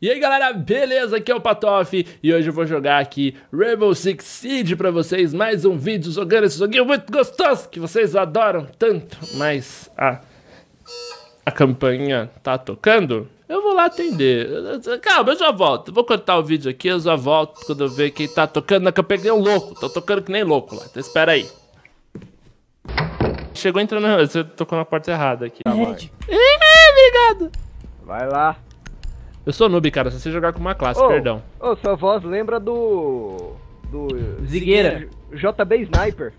E aí galera, beleza? Aqui é o Patoff e hoje eu vou jogar aqui Rainbow Six Siege pra vocês, mais um vídeo jogando esse joguinho muito gostoso que vocês adoram tanto, mas a, a campanha tá tocando, eu vou lá atender. Calma, eu já volto, vou cortar o vídeo aqui, eu já volto quando eu ver quem tá tocando na campanha que nem um louco, tô tocando que nem louco lá, então espera aí. Chegou entrando, você tocou na porta errada aqui. Tá, obrigado. Vai lá. Eu sou noob, cara, se você jogar com uma classe, Ô, perdão. Ô, sua voz lembra do. Do. Zigueira. JB Sniper.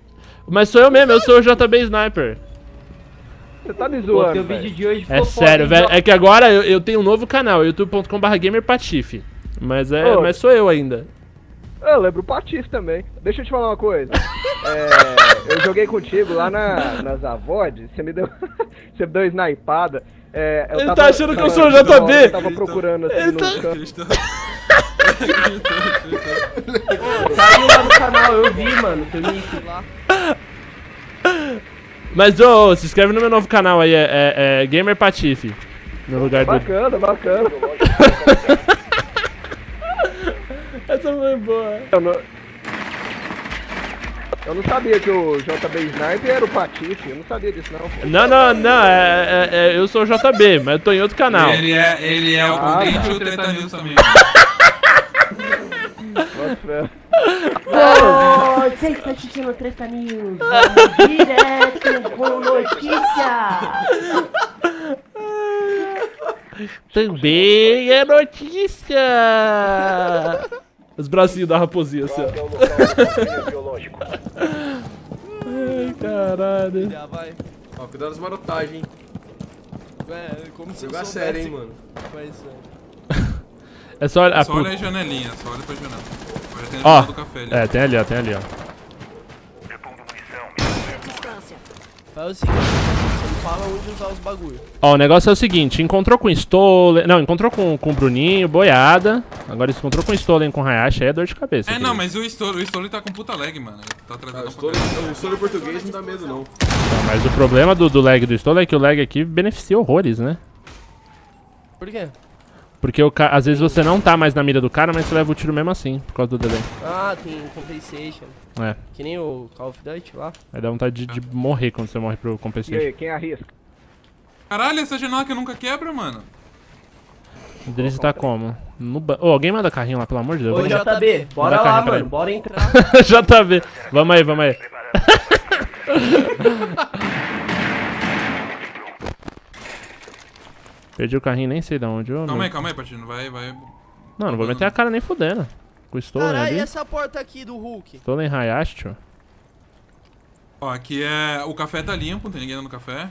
Mas sou eu mesmo, eu sou o JB Sniper. Você tá me Pô, zoando. velho. vídeo de hoje É sério, velho. É que agora eu, eu tenho um novo canal, youtube.com.br gamerpatife. Mas, é, Ô. mas sou eu ainda. Eu lembro o Patife também. Deixa eu te falar uma coisa. É, eu joguei contigo lá na, nas Avod, você me deu. você me deu uma snipada. É, eu Ele tava- tá achando que eu tava- sou o JB. Eu tava procurando assim Ele no tá- canto. Saiu lá no canal, eu vi, mano, teu nick lá. Mas, ô, se inscreve no meu novo canal aí, é, é, é Gamer Patife. No lugar do. Bacana, bacana. Essa foi boa. Eu não, sabia que o JB Sniper era o Patife. Eu não sabia disso, não. Não, não, não, é, é- é- eu sou o JB, mas eu tô em outro canal. Ele é, ele é o Ah, Content tá. e o Treta News também. Nossa, você que tá assistindo Treta News, vamos direto com notícia. Também é notícia! Os bracinhos da raposinha, assim, caralho. Já vai. Ó, cuidado das marotagens, hein? É, como se Jogar sério, hein, mano. quais são. É só olhar. Só olha a janelinha, só olha pra janela. Olha tem a Ó, janela do café ali. é, tem ali, ó, tem ali, ó. Faz o seguinte, fala onde usar os bagulho. Ó, o negócio é o seguinte, encontrou com Stolen... Não, encontrou com, com o Bruninho, boiada. Agora encontrou com Stolen com Hayashi, aí é dor de cabeça. É, aqui. não, mas o Story, o Story tá com puta lag, mano. Tá Ah, atrasado o caralho. o solo português não dá medo, não. Não, Mas o problema do, do lag do Stolen é que o lag aqui beneficia horrores, né? Por quê? Porque o ca... às vezes você não tá mais na mira do cara, mas você leva o tiro mesmo assim, por causa do delay. Ah, tem compensation. É, Que nem o Call of Duty lá. aí dá vontade de, de morrer quando você morre pro E compensation. aí, quem arrisca? Caralho, essa janela que nunca quebra, mano. O Drizzy tá como? No ba... Ô, alguém manda carrinho lá, pelo amor de Deus. Ô, Vamos- JB, bora lá, mano. Bora entrar. Vendo. Vamos aí, vamos aí. Perdi o carrinho, nem sei de onde. ô, Calma meu. aí, calma aí, Patino. Vai, vai. Não, não vou meter a cara nem fudendo. Com o Stolen Caralho, e ali. essa porta aqui do Hulk? Stolen Hayashi, tio. Ó, aqui é. O café tá limpo, não tem ninguém no café.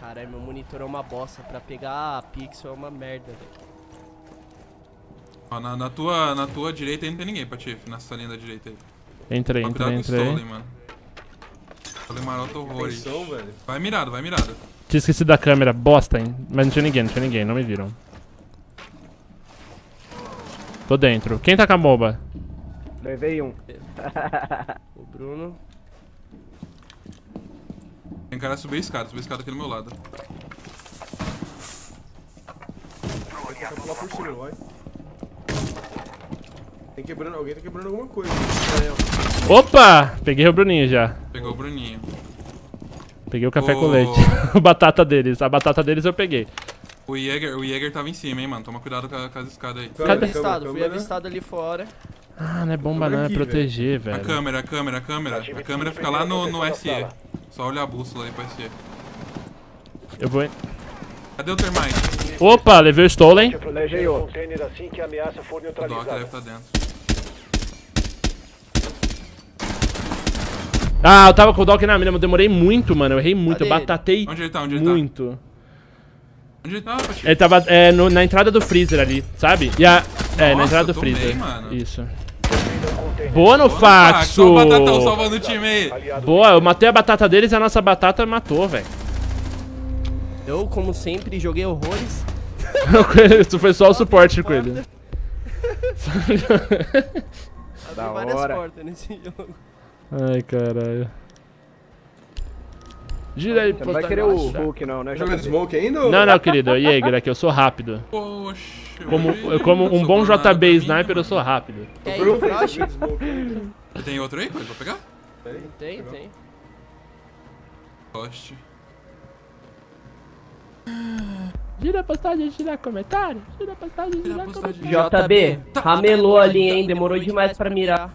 Caralho, meu monitor é uma bosta. Pra pegar pixel é uma merda, velho. Ó, na, na tua, na tua direita aí não tem ninguém, Patife. Nessa linha da direita aí. Entrei, entrei, entrei. Stolen, mano. Stolen marota horrores. Atenção, velho. Vai mirado, vai mirado. Tinha esquecido da câmera, bosta, hein? Mas não tinha ninguém, não tinha ninguém, não me viram. Tô dentro. Quem tá com a bomba? Levei um. O Bruno. Tem cara subir a escada, subir a escada aqui do meu lado. Pular por cima, vai. Tem quebrando, alguém tá quebrando alguma coisa. Opa! Peguei o Bruninho já. Pegou o Bruninho. Peguei o café com leite. a batata deles. A batata deles eu peguei. O Jäger, o Jäger tava em cima, hein, mano. Toma cuidado com, a- com as escadas aí. Fui Câmera, avistado, fui avistado ali fora. Ah, não é bomba não, é proteger, A velho. câmera, a câmera, a câmera. A câmera fica lá no, no SE. Só olha a bússola aí pro SE. Eu vou... Cadê o termite? Opa, levei o Stolen. Levei outro. O Doc deve estar dentro. Ah, eu tava com o Doc na mira, mas eu demorei muito, mano. Eu errei muito, eu Cadê ele? batatei Onde ele tá? Onde ele tá? muito. Onde ele tá? Ele tava é, no- na entrada do freezer ali, sabe? E a... É, na Nossa, entrada do eu freezer. mano. Isso. Boa no Só Faxo! o Batatão salvando o time aí. Boa, eu matei a batata deles e a nossa batata matou, velho. Eu, como sempre, joguei horrores. Isso foi só o suporte com ele. Da várias hora. portas nesse jogo. Ai, caralho. Gira aí, Você não vai querer o. Hulk, não, né? Tá JB? smoke ainda? ou- Não, não, querido. Jäger, aqui eu sou rápido. Poxa. Como, como um bom JB sniper, eu sou rápido. Ir Eu ainda. Tem outro aí, coisa pra pegar? Tem, tem. Poste. Gira a postagem, gira comentário. Gira a postagem, Gira gira a postagem. comentário. JB, Tá. ramelou ali, hein? Demorou demais pra mirar.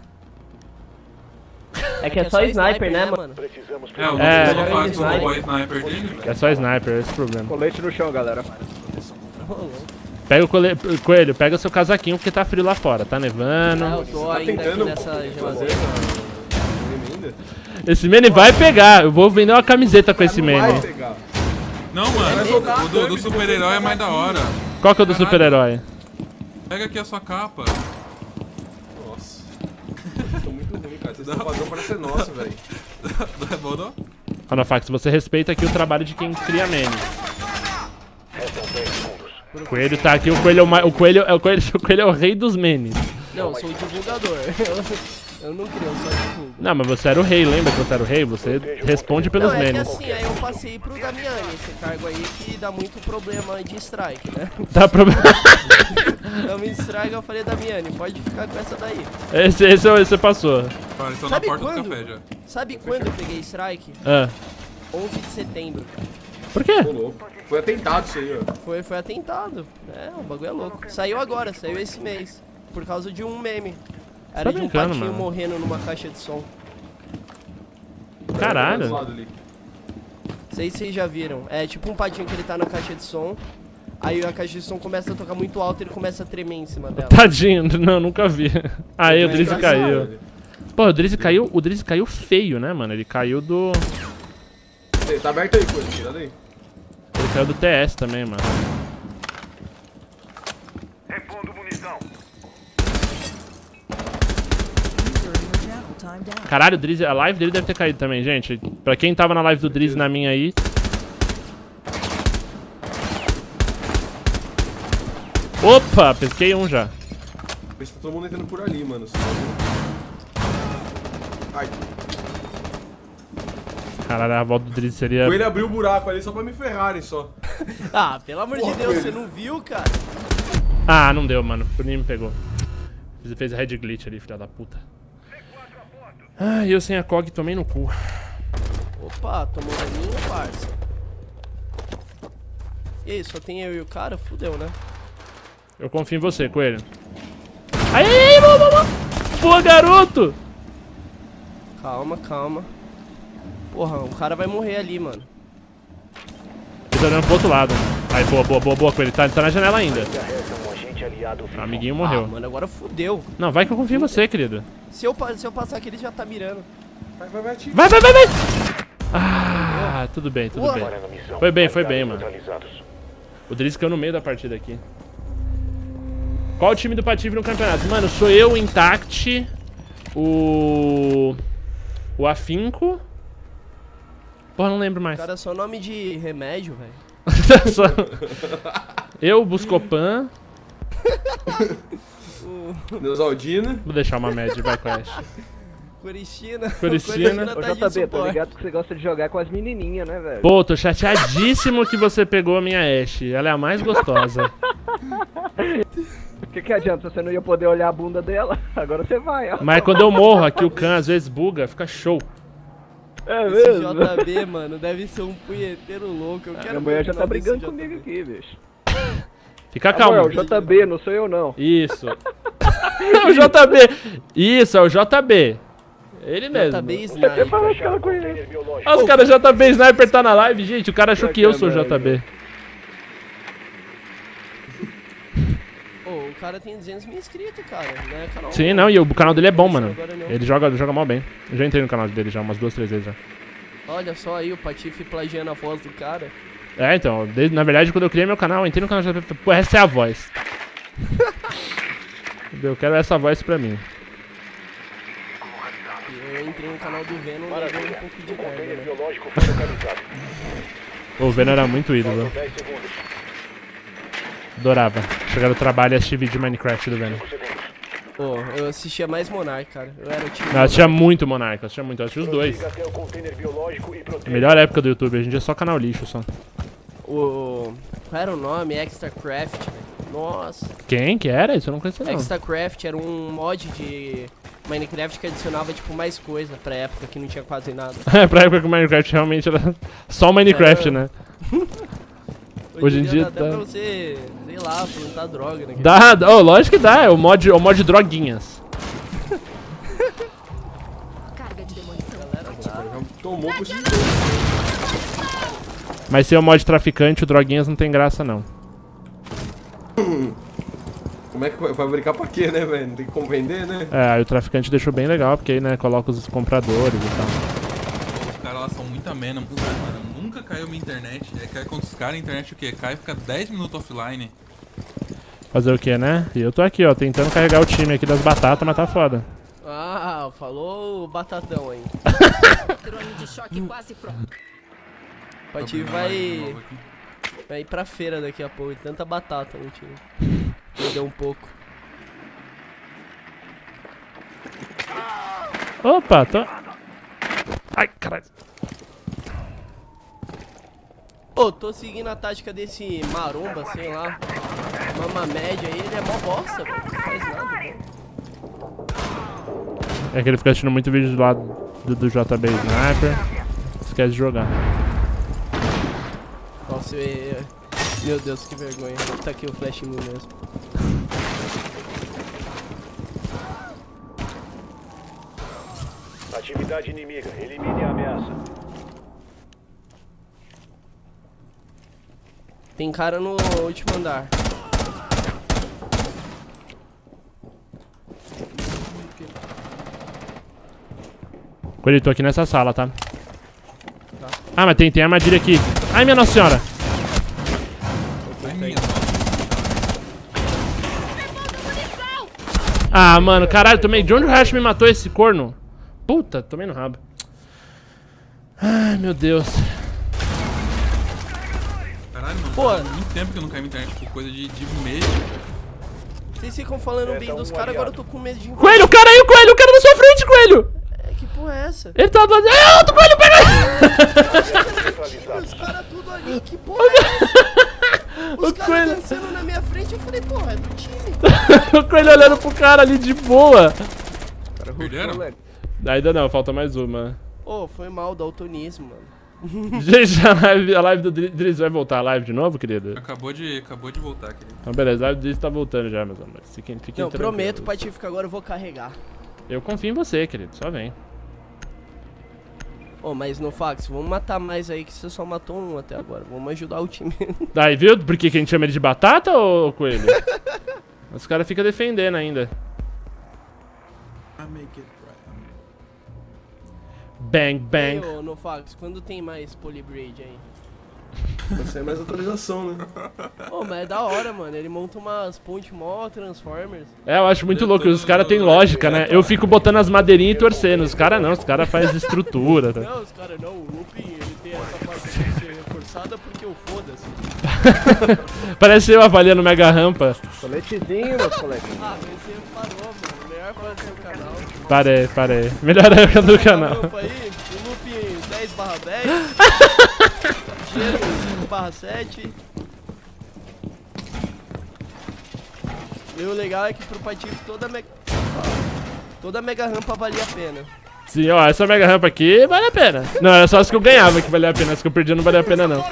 É que é só sniper, né, mano? É, o É. sofá que Sniper. roubou a sniper dele. É só sniper, esse é o problema. Colete no chão, galera. Pega o cole... coelho, pega o seu casaquinho porque tá frio lá fora. Tá nevando. Ah, eu tô Tá ainda aqui tentando nessa geladeira. Esse meme vai pegar. Eu vou vender uma camiseta com esse pegar. Não, mano, o do, do super-herói é mais da hora. Qual que é o do super-herói? Pega aqui a sua capa. Nossa. Tô muito cara. Esse safadão parece nosso, velho. É bom, não? Anofax, você respeita aqui o trabalho de quem cria memes. O coelho tá aqui, o coelho é o, ma- o coelho, é o coelho, o coelho é o rei dos memes. Não, eu sou o divulgador. Eu, eu não crio, eu só divulgo. Não, mas você era o rei, lembra que você era o rei? Você responde pelos Não, é que memes. assim, aí eu passei pro Damiani, esse cargo aí que dá muito problema de strike, né? Dá problema. Então me strike, eu falei, Damiani, pode ficar com essa daí. Esse, esse você passou. Estão na Sabe porta quando? do café já. Sabe quando eu peguei strike? Ah, 11 de setembro. por quê? Foi atentado isso aí, ó. Foi, foi atentado. É, o bagulho é louco. Saiu agora, saiu esse mês. Por causa de um meme. Era Tá de um brincando, patinho mano. morrendo numa caixa de som. Caralho. Não sei se vocês já viram. É tipo um patinho que ele tá na caixa de som. Aí a caixa de som começa a tocar muito alto e ele começa a tremer em cima dela. Tadinho, não, nunca vi. Aí, o É Drizzy caiu. velho. Pô, o Drizzy caiu, o Drizzy caiu feio, né, mano? Ele caiu do. Tá aberto aí, coisa. Tira daí. Ele caiu do TS também, mano. Caralho, o Drizzy, a live dele deve ter caído também, gente. Pra quem tava na live do Drizzy na minha aí. Opa, pesquei um já. Vê se tá todo mundo entrando por ali, mano. Ai, Caralho, a volta do Drizzy seria. ele abriu o buraco ali só pra me ferrarem só. Ah, pelo amor de Porra, Deus, Coelho. você não viu, cara? Ah, não deu, mano. O Ninho me pegou. Ele fez a red glitch ali, filha da puta. Ah, eu sem a COG tomei no cu. Opa, tomou daninho, parça. E aí, só tem eu e o cara? Fudeu, né? Eu confio em você, Coelho. Aí, aí, aí, vamos. Boa, garoto! Calma, calma. Porra, o cara vai morrer ali, mano. Ele tá olhando pro outro lado. Aí, boa, boa, boa, boa, Coelho. Tá, tá na janela ainda. O amiguinho Ah, morreu. mano, agora fudeu. Não, vai que eu confio em você, querido. Se eu, se eu passar aqui, ele já tá mirando. Vai, vai, vai. Vai, vai, vai, vai! Ah, tudo bem, tudo Ué. bem. Foi bem, foi bem, mano. O Driz caiu no meio da partida aqui. Qual o time do Patife no campeonato? Mano, sou eu, o Intact, o... O Afinco... Porra, não lembro mais. Cara, só nome de remédio, velho. Só- Eu, Buscopan... Neusaldina. Vou deixar uma média, vai, Quest. Coristina. Coristina. Ô tá JB, tô ligado que você gosta de jogar com as menininhas, né, velho? Pô, tô chateadíssimo que você pegou a minha Ashe. Ela é a mais gostosa. O que, que adianta? Você não ia poder olhar a bunda dela? Agora você vai, ó. Mas quando eu morro aqui, o Khan às vezes buga, fica show. É Esse mesmo? JB, mano, deve ser um punheteiro louco. Eu quero Minha mulher o já tá brigando comigo aqui, bicho. Fica Amor, é calmo. o JB, não sou eu não. Isso. É o JB. Isso, é o JB. Ele mesmo. JB Sniper. Olha os caras JB Sniper tá na live, gente. O cara achou que eu sou o JB. O cara tem 200 mil inscritos, cara. Né, canal Sim, não, e o canal dele é bom, mano. Ele joga, joga mal bem. Eu já entrei no canal dele já umas duas, três vezes já. Olha só aí o Patife plagiando a voz do cara. É, então, desde- na verdade, quando eu criei meu canal, eu entrei no canal do JB e falei, pô, essa é a voz. eu quero essa voz pra mim. E eu entrei no canal do Venom e um pouco de merda, né? O Venom era muito ídolo. Adorava. Chegar no trabalho e assistir vídeo de Minecraft do Venom. Pô, eu assistia mais Monark, cara. Eu era o time. Eu assistia muito Monarca, eu assistia muito, eu assistia os dois. A melhor época do YouTube, hoje em dia é só canal lixo só. O. Qual era o nome? Extracraft, velho. Nossa. Quem que era? Isso eu não conhecia não. Extracraft era um mod de Minecraft que adicionava, tipo, mais coisa pra época que não tinha quase nada. É, pra época que o Minecraft realmente era só Minecraft, É. né? Hoje em dia dá até tá- pra você, sei lá, plantar droga, né? Dá, dá, oh, lógico que dá, é o mod, é o mod droguinhas. Carga de demolição. Já tomou por Mas se é o mod traficante, o droguinhas não tem graça não. Como é que vai fabricar pra quê, né, velho? Tem como vender, né? É, aí o traficante deixou bem legal, porque aí, né, coloca os compradores e tal. Os caras lá são muito amena, mano. Nunca caiu minha internet. É cai quando os caras, a internet o quê? Cai e fica 10 minutos offline. Fazer o que, né? E eu tô aqui, ó, tentando carregar o time aqui das batatas, mas tá foda. Ah, falou o batatão aí. Drone de choque quase pronto. O Pati vai, vai ir pra feira daqui a pouco. Tanta batata no time. Perdeu um pouco. Opa, tô... Ai, caralho. Ô, tô seguindo a tática desse maromba, sei lá. Mama média aí, ele é mó bosta, velho. Não faz nada. É que ele fica assistindo muito vídeo do lado do, do JB Sniper. Esquece de jogar. Nossa, eu... eu- Meu Deus, que vergonha. Tá aqui o flash em mim mesmo. Atividade inimiga. Elimine a ameaça. Tem cara no último andar. Coelho, tô aqui nessa sala, tá? Ah, mas tem, tem armadilha aqui. Ai, minha nossa senhora. Ah, mano, caralho, tomei. De onde o Hash me matou esse corno? Puta, tomei no rabo. Ai, meu Deus. Caralho, mano. Pô. faz muito tempo que eu não caio na internet por coisa de, de mês. Vocês ficam falando bem dos caras, agora eu tô com medo de... Coelho, o cara aí, o coelho, o cara na sua frente, coelho. É, que porra é essa? Ele tá do lado. É outro coelho, pega! Os caras tudo ali, que porra é essa? Os O coelho, dançando na minha frente, eu falei, porra, é do time. o coelho olhando pro cara ali de boa. Cara, Perderam? moleque. Ainda não, falta mais uma. Ô, foi mal, daltonismo, mano. Gente, a live, a live do Dri- Driz vai voltar a live de novo, querido? Acabou de, acabou de voltar, querido. Então, beleza, a live do Driz tá voltando já, meus amores. Fiquem, fiquem Não, prometo, que agora eu vou carregar. Eu confio em você, querido, só vem. Ô, mas no fax, vamos matar mais aí, que você só matou um até agora. Vamos ajudar o time. Daí, viu por que que a gente chama ele de batata, ô coelho? Os caras ficam defendendo ainda. Bang, Ei, bang. ô, no fax, quando tem mais polybraid aí? Vai ser mais atualização, né? Ô, mas é da hora, mano. Ele monta umas pontes mó Transformers. É, eu acho muito louco, os caras têm lógica, né? Eu fico botando as madeirinhas e torcendo. Os caras não, os caras fazem estrutura. Tá? Não, os caras não. O looping, ele tem essa parte que ser reforçada porque eu foda-se. Parece eu avaliando mega rampa. Coletezinho, meus colegas. Ah, mas você parou, mano. Melhor fazer o canal. Parei, parei. Melhor época do canal. Aí, o looping 10 barra 10. Gelo 5 barra 7. E o legal é que pro Patife toda mega... Toda mega rampa valia a pena. Sim, ó, essa mega rampa aqui vale a pena. Não, era só as que eu ganhava que valia a pena. As que eu perdia não valia a pena, não.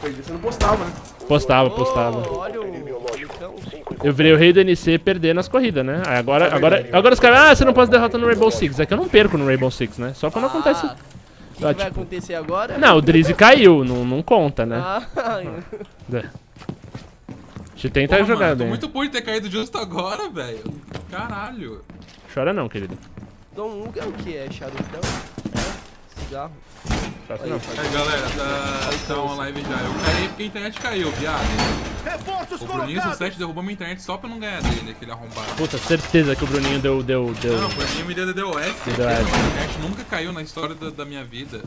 Perdi, você não postava, né? Postava, postava. Oh, olha o... Eu virei o rei do NC perder nas corridas, né? Aí agora, agora, agora os caras, ah, você não pode derrotar no Rainbow Six. É que eu não perco no Rainbow Six, né? Só quando acontece. Ah, o que, que Ah, vai tipo- acontecer agora? Não, o Drizzy caiu, não, não conta, né? Ah, É. A gente tenta Porra, jogar mano, eu tô bem. muito puto de ter caído justo agora, velho. Caralho. Chora não, querido. Dom Hugo é o que? É charutão? É? Não. Aí, galera, tá, tá uma live já. Eu caí porque a internet caiu, viado. O Bruninho Sucesso derrubou minha internet só pra eu não ganhar dele, aquele arrombado. Puta, certeza que o Bruninho deu. deu, deu. Não, o Bruninho me deu DDoS. DDoS. A internet nunca caiu na história da, da minha vida.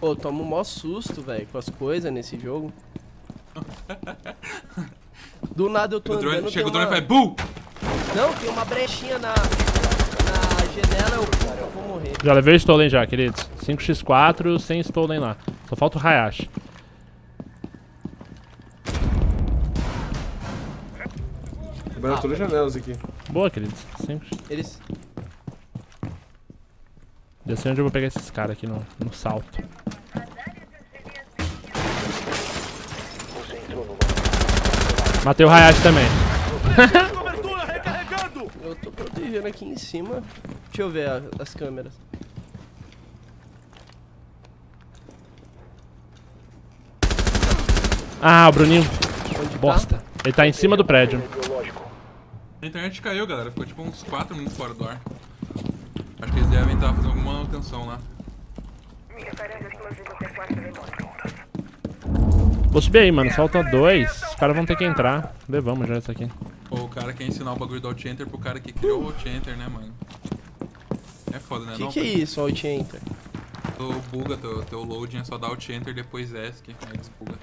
Pô, tomo um mó susto, velho, com as coisas nesse jogo. Do nada eu tô O drone, andando, chega o drone e uma... faz BUM! Não, tem uma brechinha na, na janela, eu, pum, eu vou morrer. Já levei o Stolen já, queridos. 5x4 sem Stolen lá. Só falta o Hayashi. Quebrando todas as janelas aqui. Boa, queridos. 5 Eles... Descer onde eu vou pegar esses caras aqui no, no salto. Matei o Hayashi também. Eu tô protegendo aqui em cima. Deixa eu ver a- as câmeras. Ah, o Bruninho. Onde Bosta. Ele tá em cima do prédio. A internet caiu, galera. Ficou tipo uns 4 minutos fora do ar. Acho que eles devem estar fazendo alguma manutenção lá. Vou subir aí, mano. Falta dois. Os caras vão ter que entrar. Levamos já isso aqui. Ou o cara quer ensinar o bagulho do Alt-Enter pro cara que criou o Alt-Enter, né, mano? É foda, né? Que não, que é isso, Alt Enter? Tu buga teu, teu loading, é só dar Alt-Enter depois ESC, aí desbuga.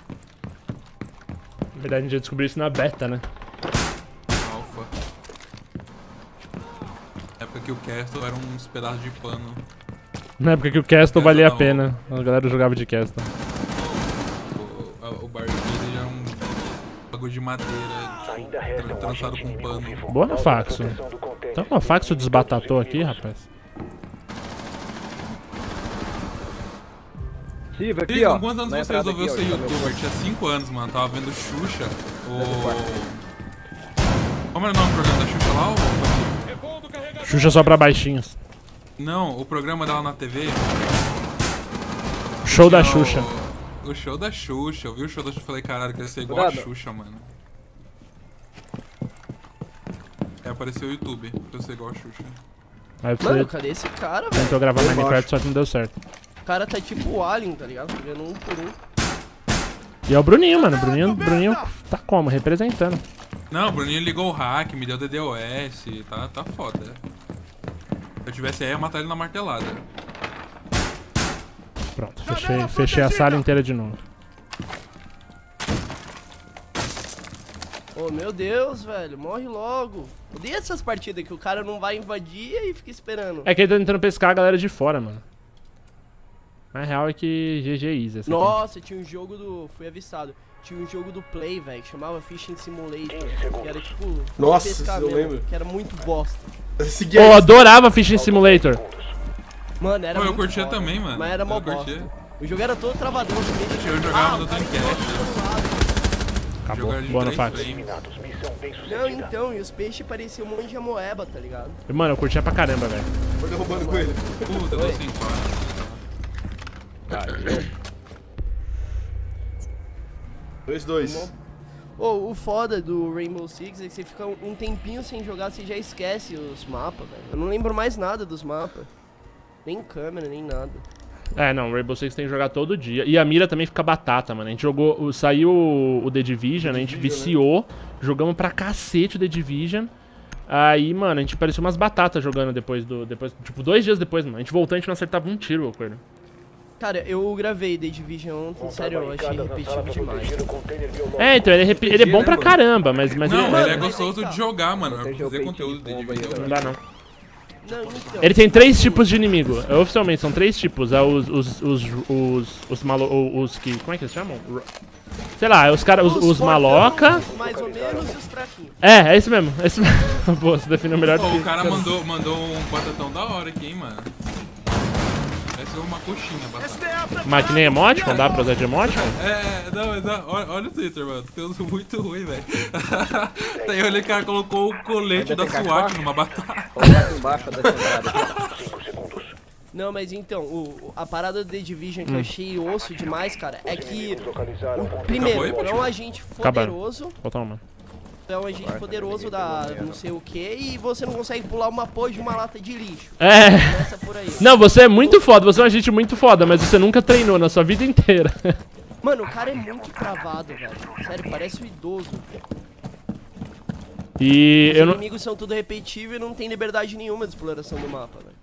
Na verdade, a gente já descobriu isso na beta, né? Alpha. Na época que o Castle era uns pedaços de pano. Na época que o Castle valia a não. pena. A galera jogava de Castle. Bagulho de madeira, tipo, tra trançado com pano. Boa na Faxo. Então uma Faxo desbatatou aqui, rapaz. Steve, aqui, Ih, ó. com quantos anos você resolveu aqui, ser ó, tá youtuber? Tinha 5 anos, mano. Tava vendo Xuxa. O. Como era o nome do programa da Xuxa lá? O... Xuxa só pra baixinhos. Não, o programa dela na TV. Show da tinha o- Xuxa. O show da Xuxa. Eu vi o show da Xuxa e falei, caralho, queria ser igual a. Xuxa, mano. Aí apareceu o YouTube, pra eu ser igual a Xuxa. Aí Mano, você cadê esse cara, velho? tentou gravar Minecraft, só que não deu certo. O cara tá tipo o Alien, tá ligado? Pegando um por um. E é o Bruninho, mano. O Bruninho, Bruninho tá como? Representando. Não, o Bruninho ligou o hack, me deu DDoS, tá, tá foda. Se eu tivesse aí, eu ia matar ele na martelada. Pronto, fechei, fechei a sala inteira de novo. Oh, meu Deus, velho, morre logo. Odeio essas partidas que o cara não vai invadir e fica esperando. É que ele tá tentando pescar a galera de fora, mano. A real é que GG Easy. essa aqui. Nossa, tinha um jogo do. Fui avistado. Tinha um jogo do Play, velho, que chamava Fishing Simulator. Que era tipo. Nossa, eu mesmo, lembro. Que era muito bosta. Pô, aí. adorava Fishing Simulator. Mano, era Pô, eu curtia foda, também, mano. Mas era mó bosta. O jogo era todo travadão. assim, Eu jogava ah, no Dreamcast. lado. Acabou. Boa no frames. Não, então, e os peixes pareciam um monte de amoeba, tá ligado? Mano, eu curtia pra caramba, velho. Foi derrubando com ele. Puta, eu tô sem fome. Dois, dois. Ô, o foda do Rainbow Six é que você fica um um tempinho sem jogar, você já esquece os mapas, velho. Eu não lembro mais nada dos mapas. Nem câmera, nem nada. É, não, Rainbow Six tem que jogar todo dia. E a mira também fica batata, mano. A gente jogou. Saiu o, The Division, a gente viciou. Jogamos pra cacete o The Division. Aí, mano, a gente parecia umas batatas jogando depois do. Depois, tipo, dois dias depois, mano. A gente voltou, a gente não acertava um tiro, coelho. Cara, eu gravei The Division ontem, sério, eu achei repetitivo demais. É, então, ele é, ele é bom né, pra caramba, mas, mas Não, ele, mas mano, ele é gostoso tá. de jogar, mano. É fazer conteúdo bomba aí, vídeo. não dá não. Então. Ele tem três tipos de inimigo. É, Oficialmente, são três tipos. É os. Os. Os. Os. Os, malo, os que. Como é que eles chamam? Sei lá, é os caras. Os, os maloca. Mais ou menos, e os fraquinhos. É, é isso mesmo. É isso mesmo. Pô, você definiu melhor do que. o cara mandou, mandou um batatão da hora aqui, hein, mano. É uma coxinha, batata. Mas que nem emoticon? Dá pra usar de emoticon? É, não, mas não, olha, olha o Twitter, mano. Tem uns muito ruim, velho. Daí olha que o cara colocou o colete da SWAT numa batata. Coloca aqui embaixo da temporada aqui, ó. Não, mas então, o, a parada do The Division Hum. que eu achei osso demais, cara, é que. o- primeiro, Acabou aí, é um agente Acabaram. poderoso. Uma. É um agente poderoso da não sei o que e você não consegue pular uma porra de uma lata de lixo. É. Começa por aí. Não, você é muito foda, você é um agente muito foda, mas você nunca treinou na sua vida inteira. Mano, o cara é muito travado, velho. Sério, parece um idoso. E Os eu não. inimigos são tudo repetitivos e não tem liberdade nenhuma de exploração do mapa, velho.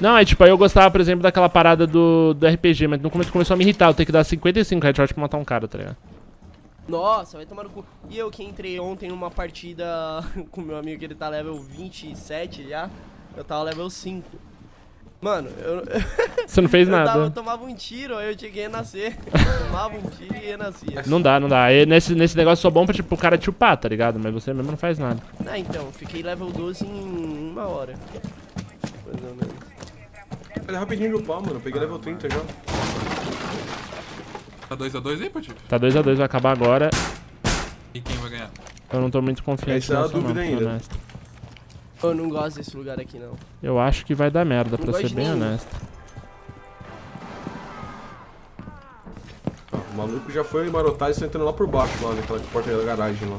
Não, é tipo, aí eu gostava, por exemplo, daquela parada do, do RPG, mas no começo começou a me irritar, eu tenho que dar 55 headshot pra matar um cara, tá ligado? Nossa, vai tomar no cu. E eu que entrei ontem numa partida com meu amigo que ele tá level 27 já. Eu tava level 5. Mano, eu. Você não fez eu, nada. tava- eu tomava um tiro, aí eu cheguei a nascer. tomava um tiro e renascia. Não dá, não dá. Aí nesse, nesse negócio só bom pra, tipo, o cara te upar, tá ligado? Mas você mesmo não faz nada. Ah, então, fiquei level 12 em uma hora. Mais ou menos. Ele é rapidinho de upar, mano. Eu peguei level 30 já. Tá 2x2 aí, Patife? Tá 2x2, vai acabar agora. E quem vai ganhar? Eu não tô muito confiante Essa é nessa não, dúvida ser ainda. honesto. Eu não gosto desse lugar aqui, não. Eu acho que vai dar merda, Não pra ser bem nenhum. honesto. Ah, o maluco já foi marotar e está entrando lá por baixo, lá naquela porta da garagem lá.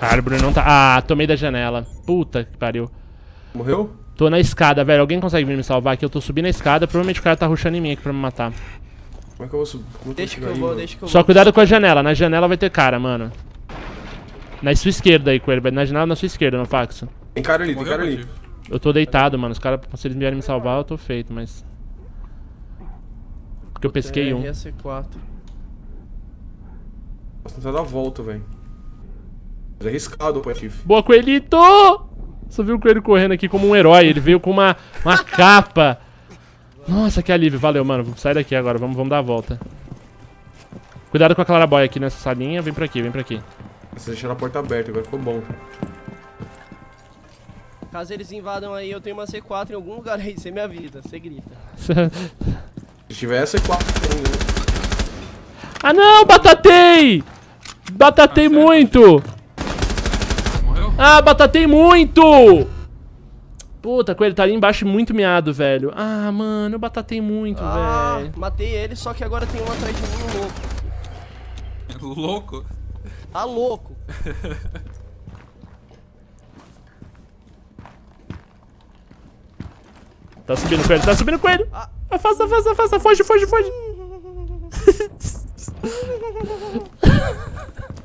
Cara, o Bruno não tá... Ah, tomei da janela. Puta que pariu. Morreu? Tô na escada, velho. Alguém consegue vir me salvar aqui? Eu tô subindo a escada. Provavelmente o cara tá rushando em mim aqui pra me matar. Como é que eu vou subir? Deixa que chegar eu vou, deixa que eu Só vou. cuidado com a janela. Na janela vai ter cara, mano. Na sua esquerda aí, Coelho. Na janela na sua esquerda, no faxo. Tem cara ali, tem cara ali. Eu tô deitado, mano. Os caras, se eles vierem me salvar, eu tô feito, mas... Porque eu pesquei um. É, C4. Posso tentar dar a volta, velho. Mas é arriscado o Patife. Boa, Coelhito! Só viu o Coelho correndo aqui como um herói. Ele veio com uma, uma capa. Nossa, que alívio. Valeu, mano. Vamos sair daqui agora. Vamos, vamos dar a volta. Cuidado com a Claraboy aqui nessa salinha. Vem pra aqui, vem pra aqui. Vocês deixaram a porta aberta, agora ficou bom. Caso eles invadam aí, eu tenho uma C4 em algum lugar aí, você me avisa, você grita. Se tiver essa é 4 ah, não! Batatei! Batatei Ah, muito! Morreu? Ah, batatei muito! Puta, Coelho tá ali embaixo muito miado, velho. Ah, mano, eu batatei muito, Ah, velho. matei ele, só que agora tem um atrás de mim, um louco. Louco? Tá louco. Tá subindo Coelho, tá subindo Coelho! Ah. Afasta, afasta, afasta, foge, foge, foge!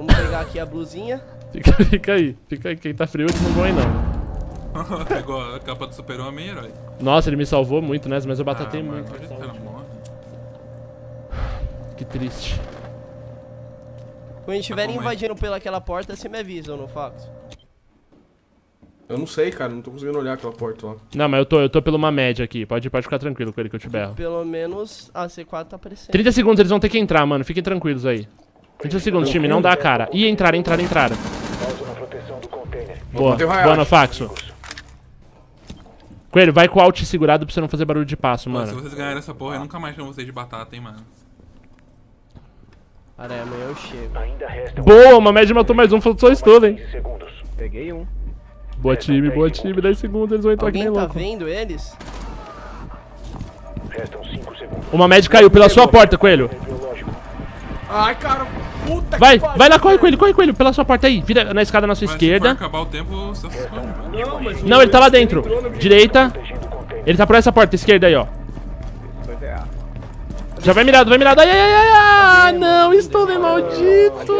Vamos pegar aqui a blusinha. Fica, fica aí, fica aí. Quem tá frio, eles não vão aí, não. Pegou a capa do super-homem, herói. Nossa, ele me salvou muito, né? Mas eu batatei ah, muito. tá. Que triste. Quando estiverem Tá aí. invadindo pelaquela porta, você me avisa, ou não fax? Eu não sei, cara, não tô conseguindo olhar aquela porta lá. Não, mas eu tô, eu tô pela uma média aqui. Pode, pode ficar tranquilo com ele que eu te berro. Pelo menos a C4 tá aparecendo. 30 segundos, eles vão ter que entrar, mano. Fiquem tranquilos aí. 30 segundos, time, não dá a cara. Ih, entraram, entraram, entraram. Boa, boa no faxo. Coelho, vai com o alt segurado pra você não fazer barulho de passo, Pô, se mano. vocês ganharem essa porra, eu nunca mais chamo vocês de batata, hein, mano. Cara, é, amanhã eu chego. Ainda restam Boa, uma média matou mais um, faltou só todo, hein. 15 segundos. Peguei um. Boa time, boa time, 10 segundos, eles vão entrar Alguém tá louco. vendo eles? Restam 5 segundos. Uma média caiu pela sua porta, Coelho. Ai, cara, puta Vai, vai lá, corre, Coelho, corre, Coelho, pela sua porta aí. Vira na escada na sua Mas esquerda. Se for acabar o tempo, você responde. Não, mas Não, ele tá lá dentro. Direita. Ele tá por essa porta, esquerda aí, ó. Ver. Já vai mirado, vai mirado. Ai, ai, ai, ai, ai. Não, estou de maldito.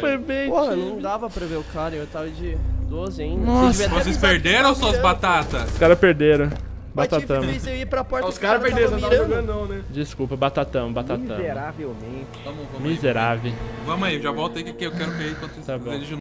Foi bem. Porra, não dava pra ver o cara, eu tava de 12 ainda. Nossa. Vocês perderam, tava suas batatas? Os caras perderam. Mas Batatamos. fez eu ir pra porta Ah, os caras cara perderam, não tava jogando não, né? Desculpa, batatamos, batatamos. Miseravelmente. Vamos, vamos aí. Miserável. Vamos aí, já volta aí que eu quero ver enquanto Tá bom. eles